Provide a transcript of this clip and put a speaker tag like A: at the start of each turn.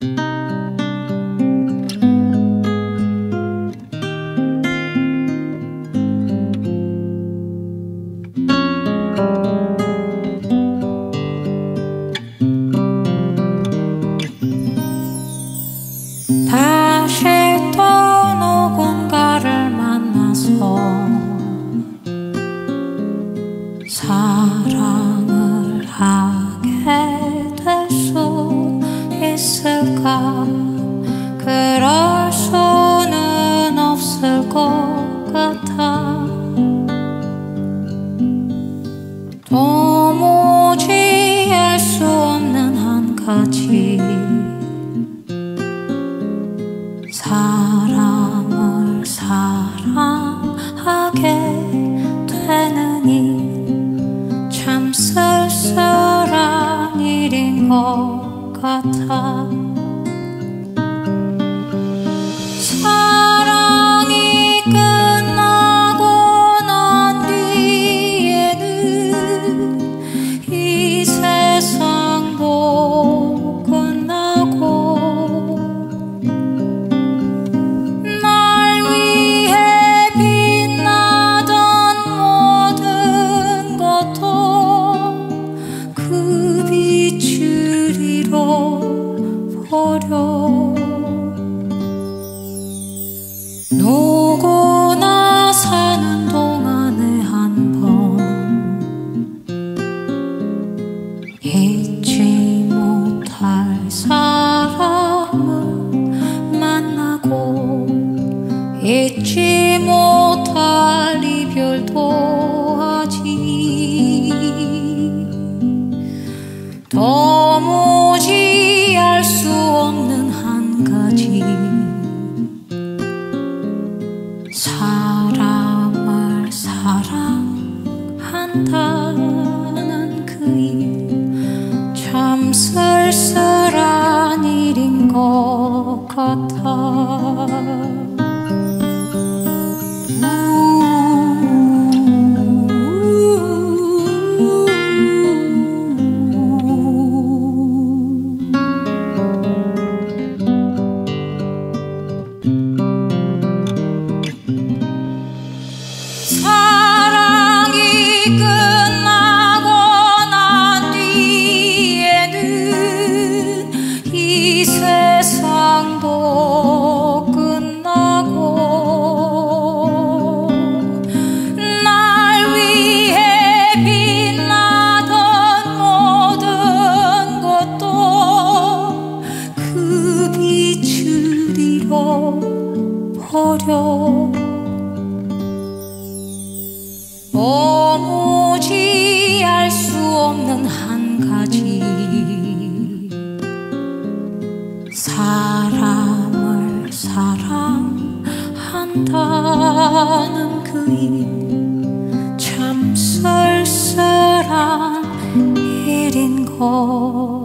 A: 다 도무지 알 수 없는 한 가지. 사람을 사랑하게 되느니 참 쓸쓸한 일인 것 같아 잊지 못할 사람을 만나고 잊지 못할 이별도 하지. 도무지 알 수 없는 한 가지. 사람을 사랑한다 것 같아 버려. 도무지 알 수 없는 한 가지. 사람을 사랑한다는 그일참 쓸쓸한 일인 것